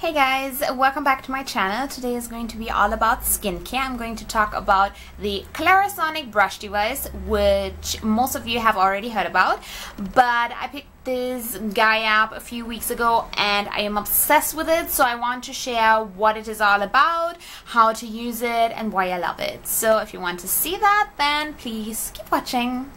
Hey guys, welcome back to my channel. Today is going to be all about skincare. I'm going to talk about the Clarisonic brush device, which most of you have already heard about. But I picked this guy up a few weeks ago and I am obsessed with it. So I want to share what it is all about, how to use it, and why I love it. So if you want to see that, then please keep watching.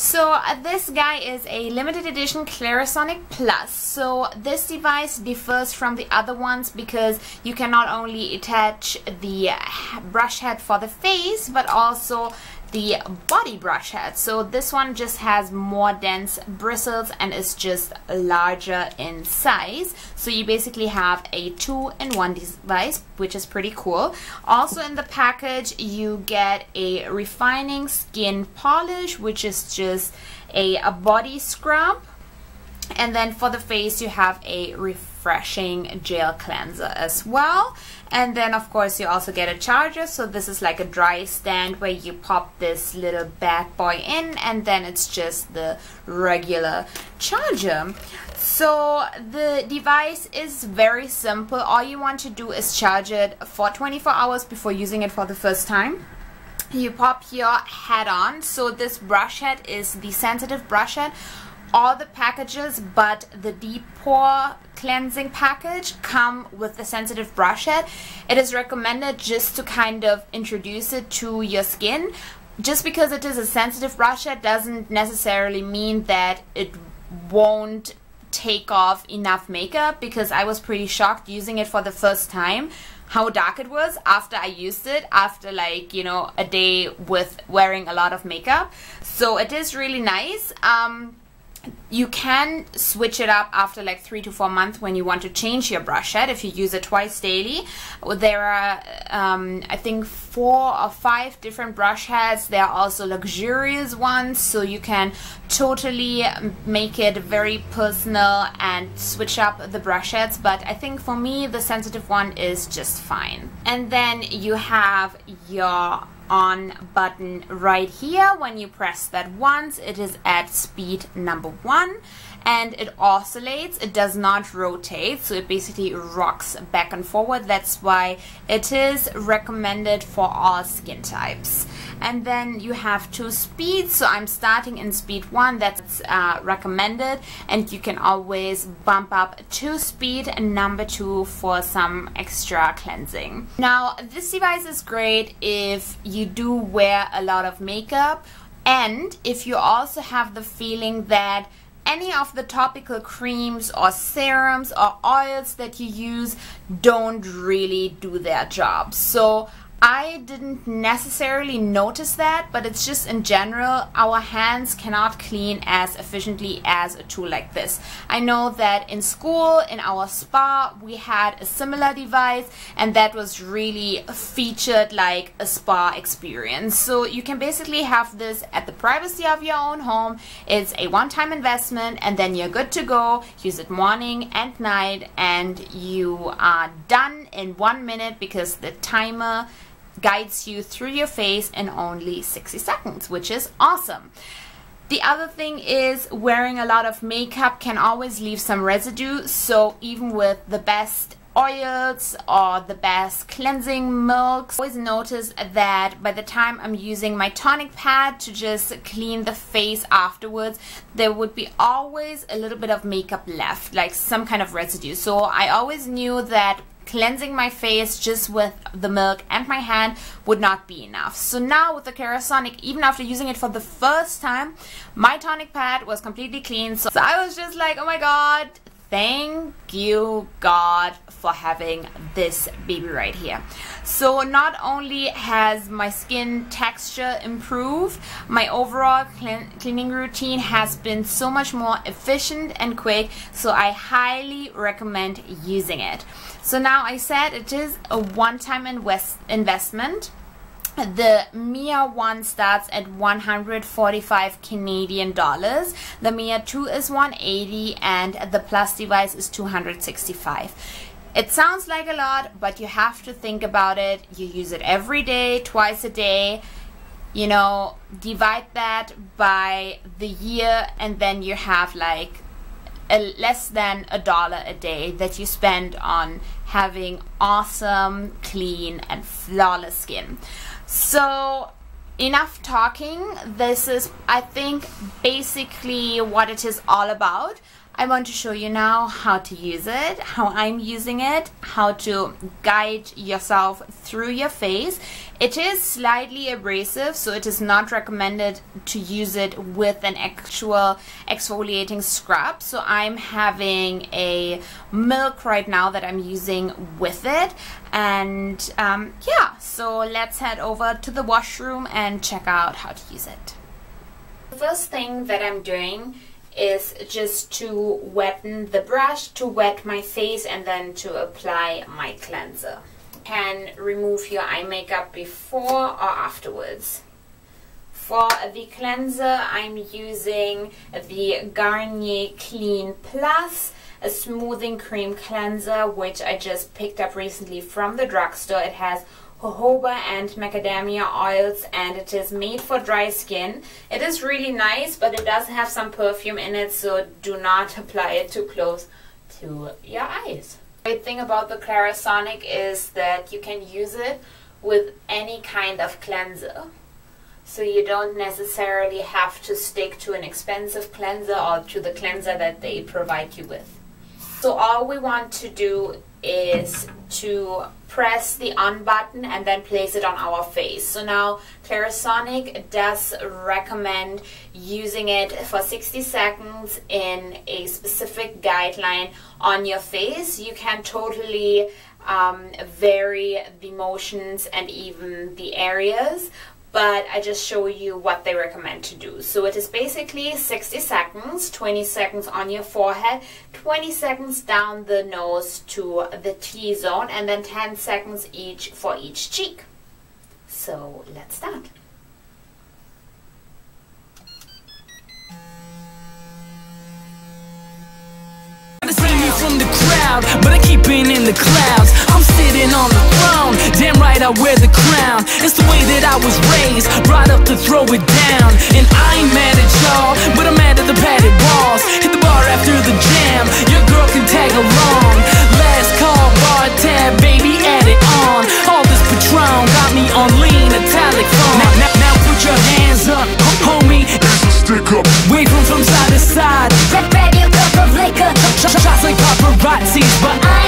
So uh, this guy is a limited edition Clarisonic Plus. So this device differs from the other ones because you can not only attach the brush head for the face but also the body brush head. So this one just has more dense bristles and is just larger in size. So you basically have a two-in-one device, which is pretty cool. Also in the package, you get a refining skin polish, which is just a, a body scrub. And then for the face, you have a refreshing gel cleanser as well. And then of course you also get a charger. So this is like a dry stand where you pop this little bad boy in and then it's just the regular charger. So the device is very simple. All you want to do is charge it for 24 hours before using it for the first time you pop your head on so this brush head is the sensitive brush head all the packages but the deep pore cleansing package come with the sensitive brush head. It is recommended just to kind of introduce it to your skin. Just because it is a sensitive brush head doesn't necessarily mean that it won't take off enough makeup because I was pretty shocked using it for the first time how dark it was after I used it after like you know a day with wearing a lot of makeup so it is really nice um, you can switch it up after like three to four months when you want to change your brush head. If you use it twice daily there are um, I think four or five different brush heads. There are also luxurious ones so you can totally make it very personal and switch up the brush heads but I think for me the sensitive one is just fine. And then you have your on button right here. When you press that once, it is at speed number one and it oscillates. It does not rotate, so it basically rocks back and forward. That's why it is recommended for all skin types. And then you have two speeds, so I'm starting in speed one, that's uh, recommended, and you can always bump up to speed number two for some extra cleansing. Now, this device is great if you do wear a lot of makeup and if you also have the feeling that any of the topical creams or serums or oils that you use don't really do their job. So I didn't necessarily notice that, but it's just in general, our hands cannot clean as efficiently as a tool like this. I know that in school, in our spa, we had a similar device and that was really featured like a spa experience. So you can basically have this at the privacy of your own home. It's a one-time investment and then you're good to go. Use it morning and night and you are done in one minute because the timer guides you through your face in only 60 seconds, which is awesome. The other thing is wearing a lot of makeup can always leave some residue, so even with the best oils or the best cleansing milks. Always notice that by the time I'm using my tonic pad to just clean the face afterwards, there would be always a little bit of makeup left, like some kind of residue. So I always knew that cleansing my face just with the milk and my hand would not be enough. So now with the Clarisonic, even after using it for the first time, my tonic pad was completely clean. So, so I was just like, oh my god, thank you God for having this baby right here. So not only has my skin texture improved, my overall clean cleaning routine has been so much more efficient and quick, so I highly recommend using it. So now I said it is a one-time invest investment the Mia 1 starts at 145 Canadian dollars. The Mia 2 is 180 and the Plus device is 265. It sounds like a lot, but you have to think about it. You use it every day, twice a day. You know, divide that by the year and then you have like a, less than a dollar a day that you spend on having awesome, clean, and flawless skin. So enough talking. This is, I think, basically what it is all about. I want to show you now how to use it, how I'm using it, how to guide yourself through your face. It is slightly abrasive, so it is not recommended to use it with an actual exfoliating scrub. So I'm having a milk right now that I'm using with it. And um, yeah, so let's head over to the washroom and check out how to use it. The first thing that I'm doing is just to wetten the brush, to wet my face and then to apply my cleanser. You can remove your eye makeup before or afterwards. For the cleanser, I'm using the Garnier Clean Plus, a smoothing cream cleanser, which I just picked up recently from the drugstore. It has jojoba and macadamia oils and it is made for dry skin. It is really nice but it does have some perfume in it so do not apply it too close to your eyes. The great thing about the Clarisonic is that you can use it with any kind of cleanser. So you don't necessarily have to stick to an expensive cleanser or to the cleanser that they provide you with. So all we want to do is to press the on button and then place it on our face. So now Clarisonic does recommend using it for 60 seconds in a specific guideline on your face. You can totally um, vary the motions and even the areas but I just show you what they recommend to do. So it is basically 60 seconds, 20 seconds on your forehead, 20 seconds down the nose to the T-zone, and then 10 seconds each for each cheek. So let's start. from the crowd, but I keep it in the clouds. I'm sitting on the throne, damn right I wear the crown. It's the way that I was raised, brought up to throw it down. And I ain't mad at y'all, but I'm mad at the padded walls. Hit the bar after the jam, your girl can tag along. Last call, bar tab, baby, add it on. All this Patron got me on lean, metallic phone. Now, now, now put your hands up, homie. Stick up. Wave from, from side to side. Grab your cup of liquor. Shots like paparazzis, but I'm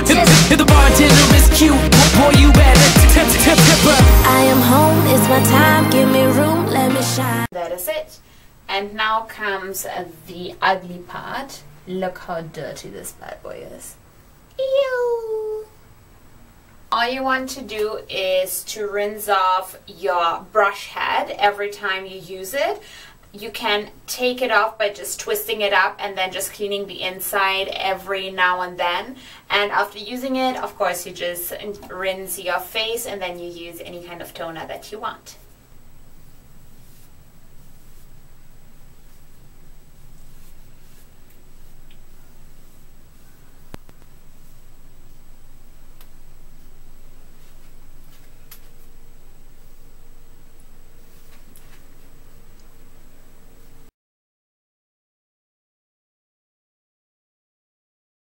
talking pictures. If, if the bartender is cute, boy, you better tip, tip, tip her. I am home, it's my time, give me room, let me shine. That is it. And now comes the ugly part. Look how dirty this bad boy is. Ew. All you want to do is to rinse off your brush head every time you use it you can take it off by just twisting it up and then just cleaning the inside every now and then. And after using it of course you just rinse your face and then you use any kind of toner that you want